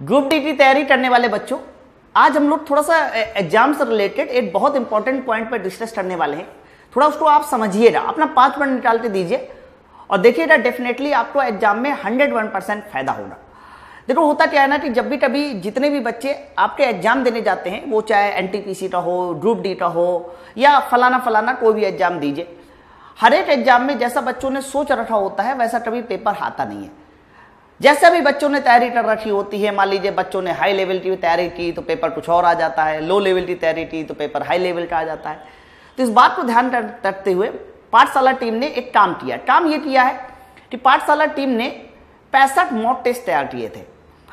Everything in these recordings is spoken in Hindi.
ग्रुप डी की तैयारी करने वाले बच्चों, आज हम लोग थोड़ा सा एग्ज़ाम से रिलेटेड एक बहुत इंपॉर्टेंट पॉइंट पर डिस्कस करने वाले हैं। थोड़ा उसको आप समझिएगा, अपना पाँच मिनट निकाल के दीजिए। और देखिएगा डेफिनेटली आपको एग्ज़ाम में हंड्रेड वन परसेंट फ़ायदा होगा। देखो, होता क्या है ना कि जब भी कभी जितने भी बच्चे आपके एग्ज़ाम देने जाते हैं, वो चाहे एनटीपीसी का हो ग्रुप डी का हो, या फलाना फलाना कोई भी एग्ज़ाम दीजिए। हर एक एग्ज़ाम में जैसा बच्चों ने सोच रखा होता है, वैसा कभी पेपर आता नहीं है। जैसे भी बच्चों ने तैयारी कर रखी होती है, मान लीजिए बच्चों ने हाई लेवल की तैयारी की तो पेपर कुछ और आ जाता है लो लेवल की तैयारी की तो पेपर हाई लेवल का आ जाता है। तो इस बात को ध्यान रखते हुए पाठशाला टीम ने एक काम किया। काम ये किया है कि पाठशाला टीम ने पैंसठ मॉक टेस्ट तैयार किए थे।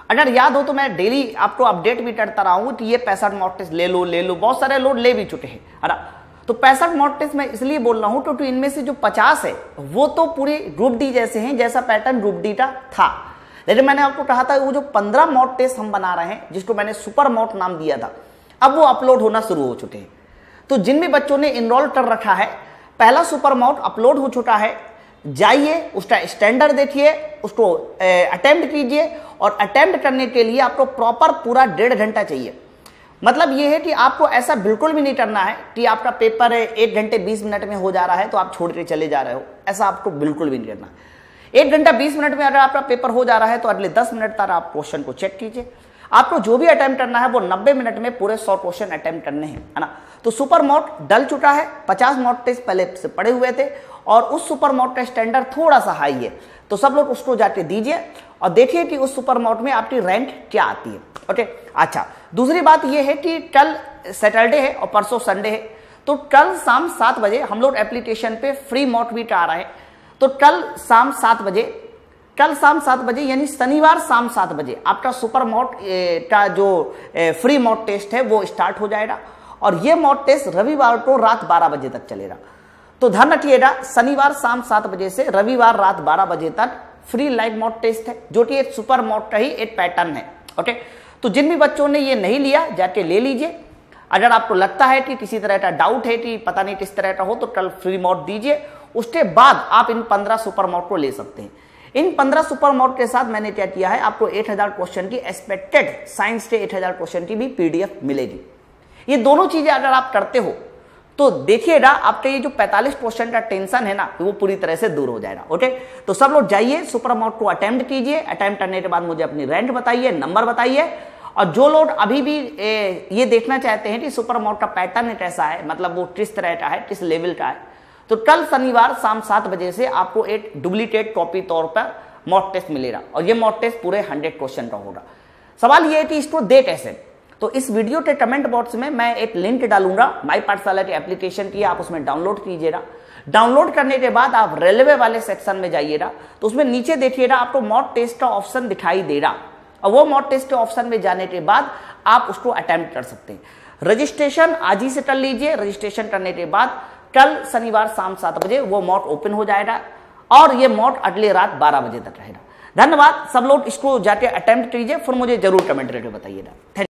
अगर याद हो तो मैं डेली आपको अपडेट भी करता रहा हूँ कि ये पैंसठ मॉक टेस्ट ले लो ले लो, बहुत सारे लोग ले भी चुके हैं। तो पैंसठ मॉक टेस्ट मैं इसलिए बोल रहा हूँ क्योंकि इनमें से जो पचास है, वो तो पूरे ग्रुप डी जैसे हैं, जैसा पैटर्न ग्रुप डी का था। लेकिन मैंने आपको कहा था वो जो पंद्रह मॉक टेस्ट हम बना रहे हैं, जिसको मैंने सुपर मॉक नाम दिया था, अब वो अपलोड होना शुरू हो चुके हैं। तो जिन भी बच्चों ने इनरोल कर रखा है, पहला सुपर मॉक अपलोड हो चुका है, जाइए, उसका स्टैंडर्ड देखिए, उसको अटेम्प्ट कीजिए और अटेम्प्ट करने के लिए आपको प्रॉपर पूरा डेढ़ घंटा चाहिए। मतलब ये है कि आपको ऐसा बिल्कुल भी नहीं करना है कि आपका पेपर है, एक घंटे बीस मिनट में हो जा रहा है तो आप छोड़ के चले जा रहे हो। ऐसा आपको बिल्कुल भी नहीं करना। एक घंटा बीस मिनट में अगर आपका पेपर हो जा रहा है तो अगले दस मिनट तक आप क्वेश्चन को चेक कीजिए। आपको जो भी अटेम्प्ट करना है, वो नब्बे मिनट में पूरे सौ क्वेश्चन अटेम्प्ट करने हैं, है ना? तो सुपर मॉट डल चुका है, पचास मॉट टेस्ट पहले से पड़े हुए थे, और उस सुपर मॉट का स्टैंडर्ड थोड़ा सा हाई है। तो सब लोग उसको जाके दीजिए और देखिए कि उस सुपर मॉट में आपकी रैंक क्या आती है, ओके? अच्छा दूसरी बात यह है कि कल सैटरडे है और परसों संडे है। तो कल शाम सात बजे हम लोग एप्लीकेशन पे फ्री मॉट भी आ रहा है। तो कल शाम सात बजे कल शाम सात बजे, यानी शनिवार शाम सात बजे आपका सुपर मॉट का जो फ्री मॉट टेस्ट है, वो स्टार्ट हो जाएगा। और ये मॉट टेस्ट रविवार को रात बारह बजे तक चलेगा। तो ध्यान रखिएगा, शनिवार शाम सात बजे से रविवार रात बारह बजे तक फ्री लाइव मॉट टेस्ट है, जो कि एक सुपर मॉट का ही एक पैटर्न है, ओके? तो जिन भी बच्चों ने ये नहीं लिया, जाके ले लीजिए। अगर आपको लगता है कि किसी तरह का डाउट है कि पता नहीं किस तरह का हो तो कल फ्री मॉट दीजिए। उसके बाद आप इन पंद्रह सुपर मॉट को ले सकते हैं। इन पंद्रह सुपर मॉड के साथ मैंने क्या किया है, आपको 8000 क्वेश्चन की एक्सपेक्टेड साइंस के 8000 क्वेश्चन की भी पीडीएफ मिलेगी। ये दोनों चीज़ें अगर आप करते हो तो देखिएगा, आपके ये जो 45 क्वेश्चन का टेंशन है ना, वो पूरी तरह से दूर हो जाएगा ओके तो सब लोग जाइए, सुपर मॉड को अटेम्प्ट कीजिए। अटेम्प्ट करने के बाद मुझे अपनी रैंक बताइए नंबर बताइए। और जो लोग अभी भी ये देखना चाहते हैं कि सुपर मॉड का पैटर्न कैसा है मतलब वो किस तरह का है, किस लेवल का है तो कल शनिवार शाम सात बजे से आपको एक डुप्लीकेट कॉपी तौर पर मॉक टेस्ट मिलेगा और ये मॉक टेस्ट पूरे हंड्रेड क्वेश्चन का होगा। सवाल ये है कि इसको दे कैसे? तो इस वीडियो के कमेंट बॉक्स में मैं एक लिंक डालूँगा। माई पाठशाला के एप्लीकेशन की आप उसमें डाउनलोड कीजिएगा। डाउनलोड करने के बाद आप रेलवे वाले सेक्शन में जाइएगा। तो उसमें नीचे देखिएगा, आपको मॉक टेस्ट का ऑप्शन दिखाई दे रहा और वो मॉक टेस्ट के ऑप्शन में जाने के बाद आप उसको अटेम्प्ट कर सकते हैं। रजिस्ट्रेशन आज ही से कर लीजिए। रजिस्ट्रेशन करने के बाद कल शनिवार शाम सात बजे वो मॉट ओपन हो जाएगा और ये मॉट अगले रात बारह बजे तक रहेगा। धन्यवाद, सब लोग इसको जाके अटेम्प्ट कीजिए, फिर मुझे ज़रूर कमेंट करके बताइएगा।